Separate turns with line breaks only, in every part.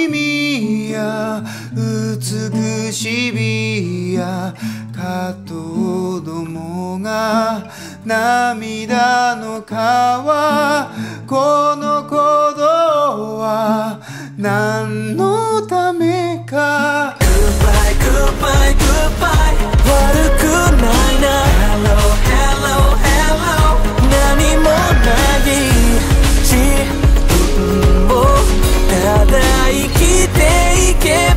しみや美しみや加藤どもが涙の
川この
鼓動は何
のた
めか。
Goodbye, goodbye, goodbye 悪くないな。
Hello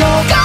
の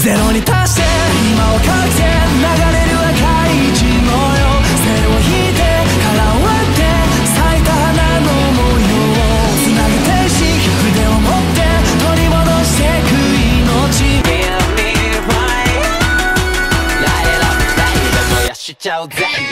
ゼロに達して今を隠せ流れる赤い血模様線を引いて殻を割って咲いた花の模様を繋げてし筆を持って取り戻してく命。Light it 燃やしちゃうぜ。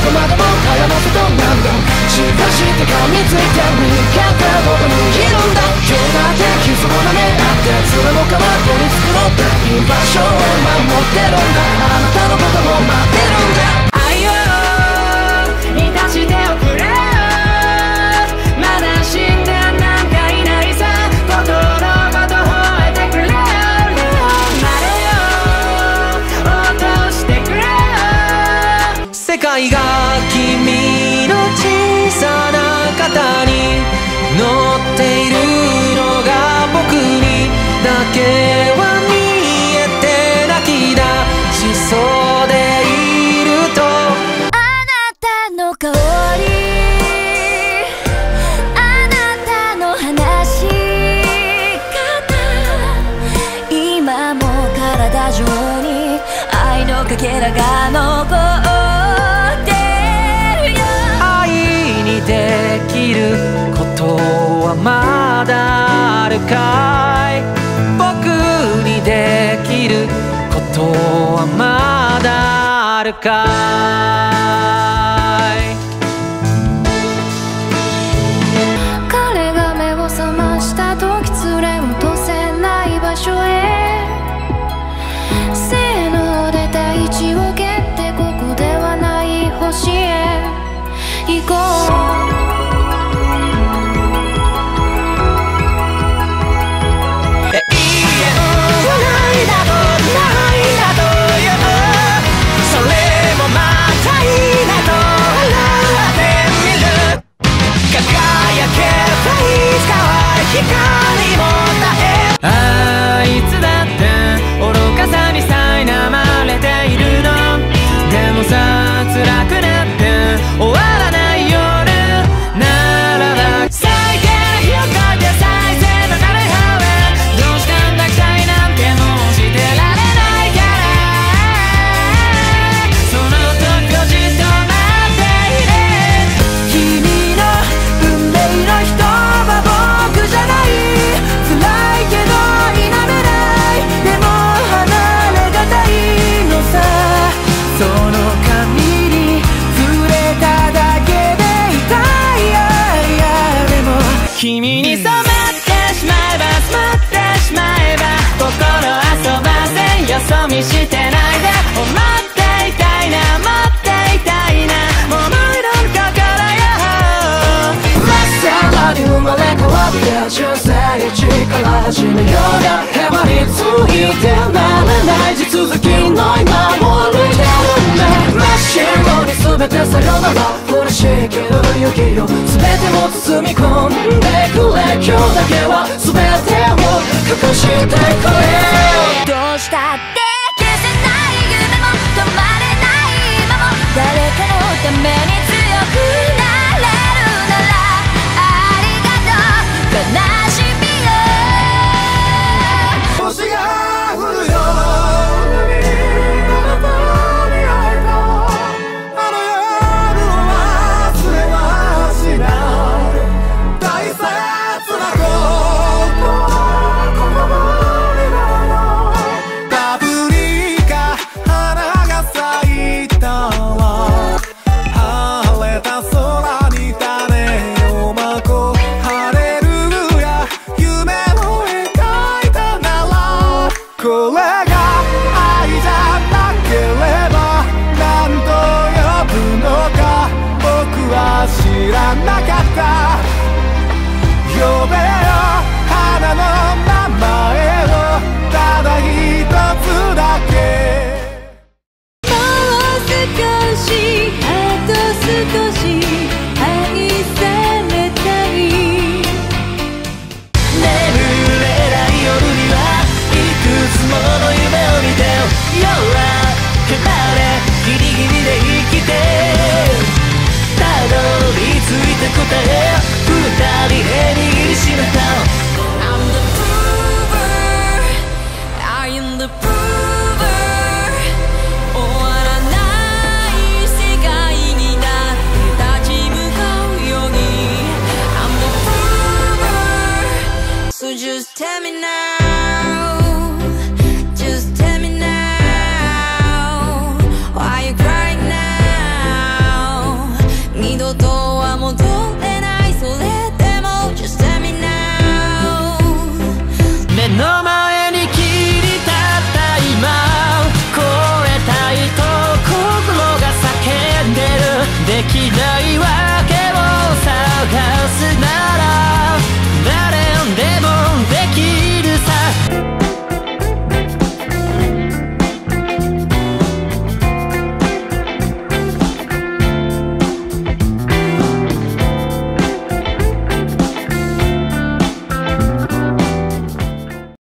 と
窓も絡ませと何度しかして噛みついて見元にいるんだ今日だけそ様な目あって面の皮取り繕って居場所を守ってるんだあなたのことも待ってるんだ界が君の小さな肩に乗っているのが僕にだけ marcar. し
むよう
がへばりついてならない地続きの今も歩いてるんだ真っ白に
全てさよなら嬉しいけど雪を全てを包み込んでくれ今日だけは全てを隠してくれ